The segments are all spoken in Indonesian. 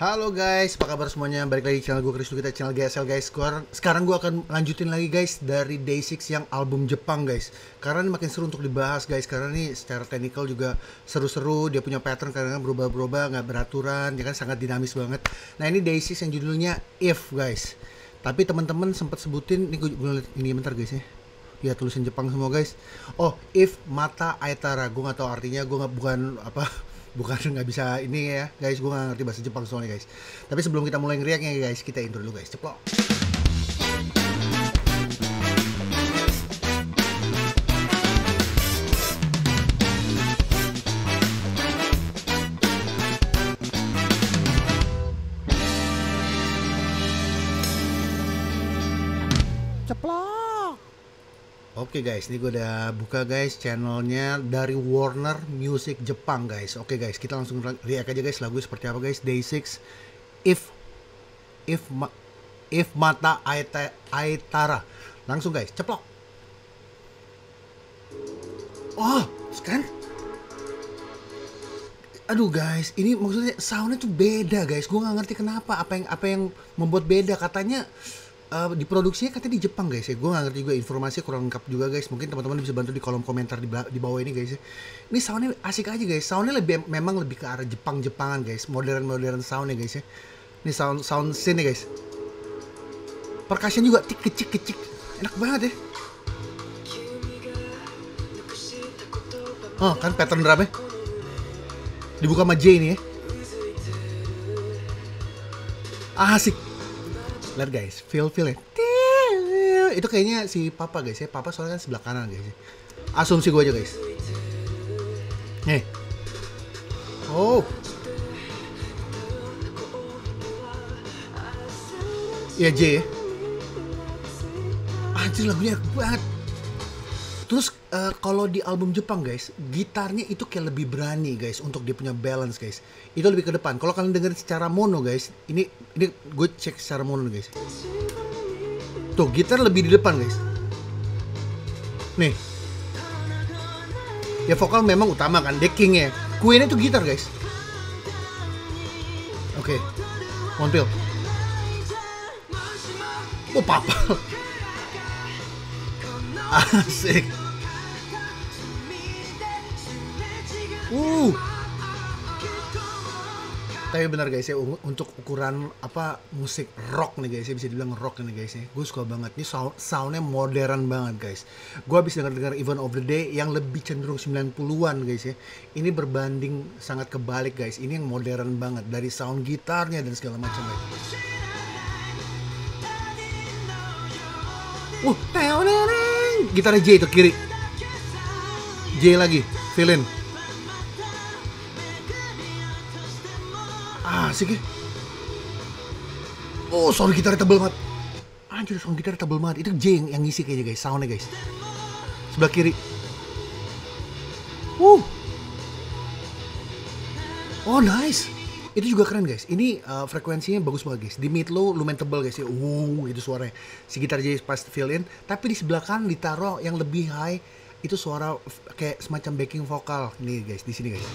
Halo guys, apa kabar semuanya? Balik lagi di channel gue Chris kita channel GSL guys. Sekarang, gue akan lanjutin lagi guys dari Day6 yang album Jepang guys. Karena ini makin seru untuk dibahas guys. Karena ini secara teknikal juga seru-seru. Dia punya pattern karena berubah-berubah, nggak beraturan, ya kan sangat dinamis banget. Nah ini Day6 yang judulnya If guys. Tapi teman-teman sempat sebutin, ini gue, gue ini bentar guys ya. Ya tulisan Jepang semua guys. Oh, If Mata Aetara. Gue nggak tahu artinya. Gue nggak bukan apa bukan nggak bisa ini ya. Guys gue nggak ngerti bahasa Jepang soalnya guys. Tapi sebelum kita mulai ngeriaknya guys kita intro dulu guys. Ceplok. Ceplok Oke guys, ini gue udah buka guys channelnya dari Warner Music Jepang guys. Oke guys, kita langsung react aja guys lagu seperti apa guys. Day 6 If If If Mata Aita, Aitara. Langsung guys, ceplok. Oh, kan? Aduh guys, ini maksudnya soundnya tuh beda guys. Gue nggak ngerti kenapa. Apa yang apa yang membuat beda? Katanya uh, diproduksinya katanya di Jepang guys ya. Gue nggak ngerti juga informasi kurang lengkap juga guys. Mungkin teman-teman bisa bantu di kolom komentar di, di bawah ini guys ya. Ini soundnya asik aja guys. Soundnya lebih memang lebih ke arah Jepang Jepangan guys. Modern modern soundnya guys ya. Ini sound sound scene guys. Percussion juga tik kecik kecik enak banget ya. Oh kan pattern drumnya. Dibuka sama J ini ya. Asik lihat guys. Feel feel ya. Itu kayaknya si papa guys ya. Papa soalnya kan sebelah kanan guys ya. asumsi gue aja guys. Nih. Oh. Ya J ya. Anjir lagunya banget uh, kalau di album Jepang guys gitarnya itu kayak lebih berani guys untuk dia punya balance guys. Itu lebih ke depan. Kalau kalian dengerin secara mono guys ini ini gue cek secara mono guys. Tuh gitar lebih di depan guys. Nih. Ya vokal memang utama kan deckingnya kuenya tuh gitar guys. Oke. Okay. monpil oh papa. Asik uh. Tapi benar guys ya untuk ukuran apa musik rock nih guys ya bisa dibilang rock nih guys ya. Gue suka banget. Ini sound soundnya modern banget guys. Gue habis denger dengar Event of the Day yang lebih cenderung 90-an guys ya. Ini berbanding sangat kebalik guys. Ini yang modern banget dari sound gitarnya dan segala macam guys. Uh gitarnya J itu kiri. J lagi fill asik ya. Oh sound gitar tebel banget anjir sound gitar tebel banget. Itu J yang, yang ngisi kayaknya guys. Soundnya guys. Sebelah kiri. Uh. Oh nice. Itu juga keren guys. Ini uh, frekuensinya bagus banget guys. Di mid low lumayan tebel guys ya. Uh itu suaranya. Si gitar J pas fill in. Tapi di sebelah kanan ditaruh yang lebih high itu suara kayak semacam backing vokal. Nih guys di sini guys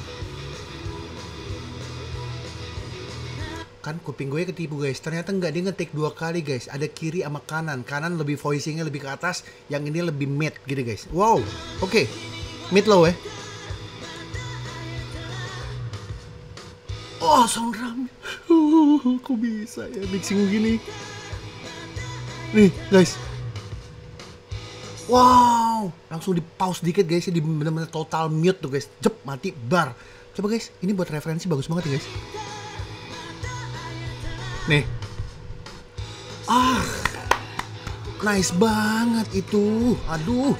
kan kuping gue ketipu guys. Ternyata nggak dia ngetik dua kali guys. Ada kiri sama kanan. Kanan lebih voicingnya lebih ke atas yang ini lebih mid gitu guys. Wow. Oke. Okay. mid low ya. Oh sound drum. Uh, kok bisa ya mixing begini? Nih guys. Wow. Langsung di pause dikit guys. Ya di bener-bener total mute tuh guys. Jep mati. Bar. Coba guys ini buat referensi bagus banget ya guys Nih. Ah. Nice banget itu. Aduh.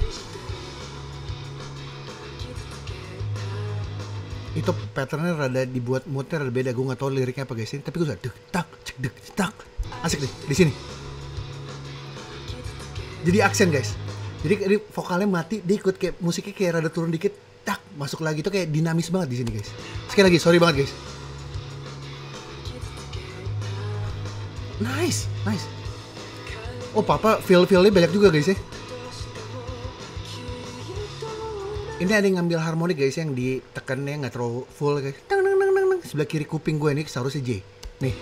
Itu patternnya rada dibuat moodnya rada beda. Gue gak tau liriknya apa guys ini. Tapi gue dek tak cek dek tak. Asik deh di sini. Jadi aksen guys. Jadi, jadi vokalnya mati, dia ikut kayak musiknya kayak rada turun dikit, tak masuk lagi itu kayak dinamis banget di sini guys. Sekali lagi, sorry banget guys. Nice, nice. Oh papa feel-feelnya banyak juga guys ya. Ini ada yang ngambil harmonik guys yang ditekannya nggak terlalu full guys. Tang, tang, tang, tang, Sebelah kiri kuping gue ini seharusnya J. Nih.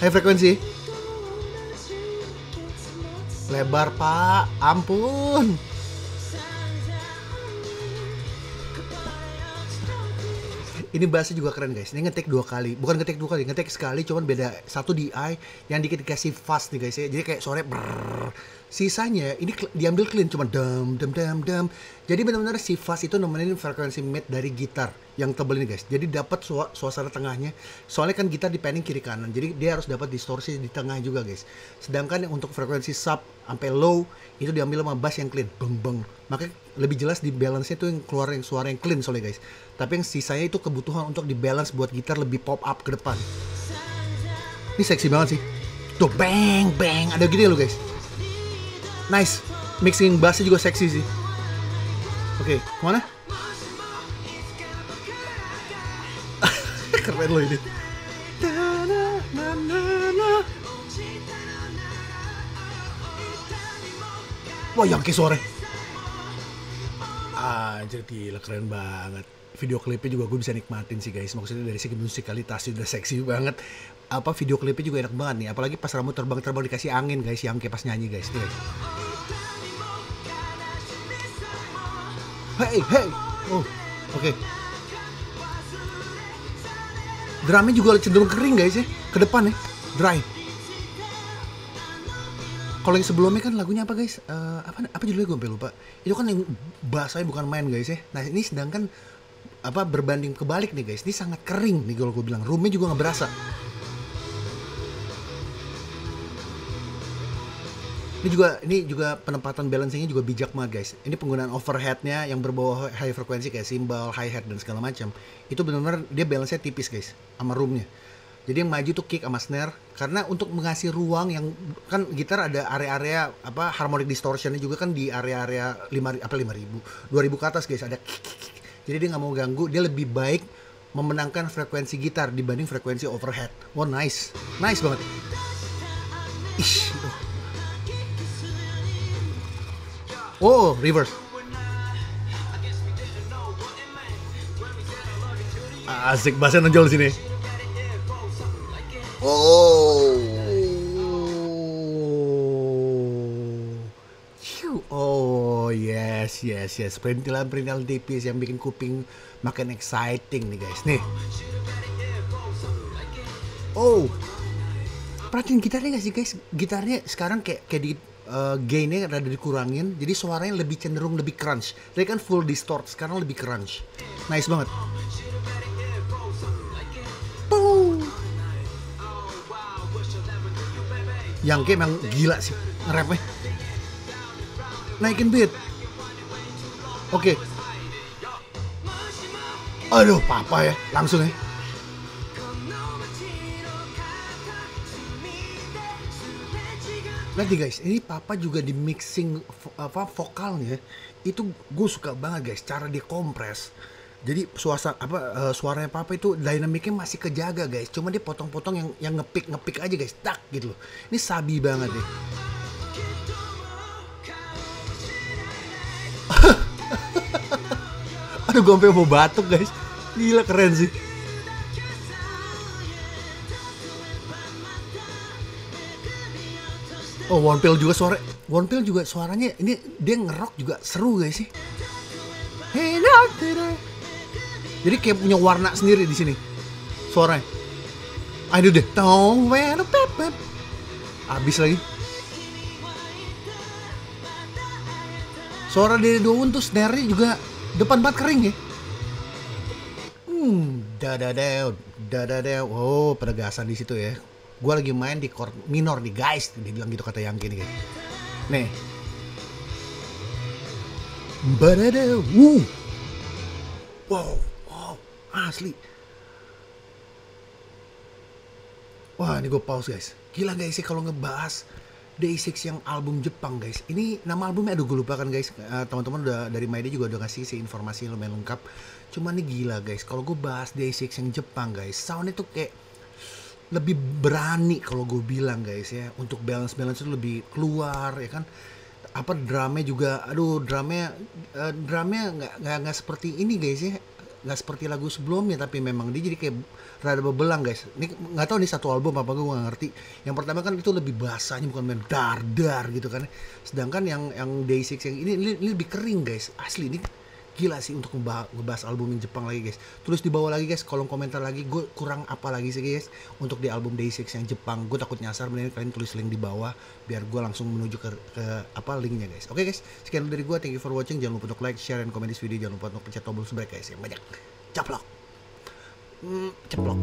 High frekuensi. Lebar, Pak. Ampun. Ini bassnya juga keren guys. Ini ngetek dua kali. Bukan ngetek dua kali ngetek sekali cuman beda satu di I yang dikit dikasih fast nih guys ya. Jadi kayak sore brrrr. Sisanya ini diambil clean cuma dam dam dam dam jadi benar-benar si fast itu nemenin frekuensi mid dari gitar yang tebel ini guys. Jadi dapat su suasana tengahnya. Soalnya kan gitar di panning kiri kanan jadi dia harus dapat distorsi di tengah juga guys. Sedangkan untuk frekuensi sub sampai low itu diambil sama bass yang clean. Beng beng. Makanya lebih jelas di balance itu yang keluar yang suara yang clean soalnya guys. Tapi yang sisanya itu kebutuhan untuk di balance buat gitar lebih pop up ke depan. Ini seksi banget sih. Tuh bang bang. Ada gini loh guys nice mixing bassnya juga seksi sih oke okay, ke mana keren loh ini Wah, yang sore. Anjir gila keren banget. Video klipnya juga gue bisa nikmatin sih guys. Maksudnya dari segi musikalitas udah seksi banget. Apa video klipnya juga enak banget nih. Apalagi pas rambut terbang-terbang dikasih angin guys. Yang kayak pas nyanyi guys. Guys. Hey, hey. Oh, oke. Okay. Drumnya juga cenderung kering guys ya. Ke depan ya. Dry kalau yang sebelumnya kan lagunya apa guys? Uh, apa apa judulnya gue lupa. Itu kan yang bahasanya bukan main guys ya. Nah ini sedangkan apa berbanding kebalik nih guys. Ini sangat kering nih kalau gue bilang. Roomnya juga nggak berasa. Ini juga ini juga penempatan balancingnya juga bijak banget guys. Ini penggunaan overheadnya yang berbawah high frekuensi kayak cymbal, hi hat dan segala macam. Itu benar-benar dia balance-nya tipis guys sama roomnya. Jadi yang maju tuh kick sama snare karena untuk mengasih ruang yang kan gitar ada area-area apa harmonic distortionnya juga kan di area-area lima apa lima ribu dua ribu ke atas guys ada kick, kick. Jadi dia nggak mau ganggu, dia lebih baik memenangkan frekuensi gitar dibanding frekuensi overhead. Wow nice, nice banget. Ish, oh. oh reverse. Asik bahasa nonjol sini. Oh. Oh yes yes yes. Perintilan perintilan tipis yang bikin kuping makin exciting nih guys. Nih. Oh. Perhatiin gitarnya gak sih guys? Gitarnya sekarang kayak kayak di uh, gainnya rada dikurangin jadi suaranya lebih cenderung lebih crunch. Tadi kan full distort sekarang lebih crunch. Nice banget. Yang kayak emang gila sih ngerapnya naikin beat. Oke. Okay. aduh papa ya. Langsung ya. Nanti guys, ini papa juga di mixing apa vokalnya. Itu gue suka banget guys, cara dia kompres. Jadi suasana apa uh, suaranya papa itu dinamiknya masih kejaga guys. Cuma dia potong-potong yang yang ngepik ngepik aja guys. Tak gitu loh. Ini sabi banget nih aduh gue mau batuk guys gila keren sih Oh, One Pill juga suara One Pill juga suaranya ini dia ngerok juga seru guys sih. Hey, jadi kayak punya warna sendiri di sini. Suaranya. Aduh deh. Tong pep Habis lagi. Suara dari daun tuh snare-nya juga depan banget kering ya. Hmm, dadadeo, dadadeo. Oh, penegasan di situ ya. Gua lagi main di chord minor nih guys, dia bilang gitu kata yang gini guys. Nih. Badadeo. Uh. Wow asli wah ini gue pause guys gila guys sih kalau ngebahas Day6 yang album Jepang guys. Ini nama albumnya aduh gue lupa kan guys. Uh, teman-teman udah dari Maide juga udah ngasih sih informasi lumayan lengkap. Cuma ini gila guys. Kalau gue bahas Day6 yang Jepang guys sound itu kayak lebih berani kalau gue bilang guys ya. Untuk balance balance itu lebih keluar ya kan? Apa drumnya juga aduh drumnya uh, drumnya nggak nggak seperti ini guys ya nggak seperti lagu sebelumnya tapi memang dia jadi kayak rada bebelang guys. Ini nggak tahu nih satu album apa gue nggak ngerti. Yang pertama kan itu lebih basahnya bukan main dar dar gitu kan. Sedangkan yang yang Day6 yang ini, ini ini lebih kering guys. Asli ini gila sih untuk ngebahas, album Jepang lagi guys. Tulis di bawah lagi guys kolom komentar lagi. Gue kurang apa lagi sih guys untuk di album Day6 yang Jepang. Gue takut nyasar mendingan kalian tulis link di bawah biar gue langsung menuju ke, ke apa linknya guys. Oke guys sekian dari gue thank you for watching. Jangan lupa untuk like share dan komen di video. Jangan lupa untuk pencet tombol subscribe guys yang banyak. Caplok. Hmm, ceplok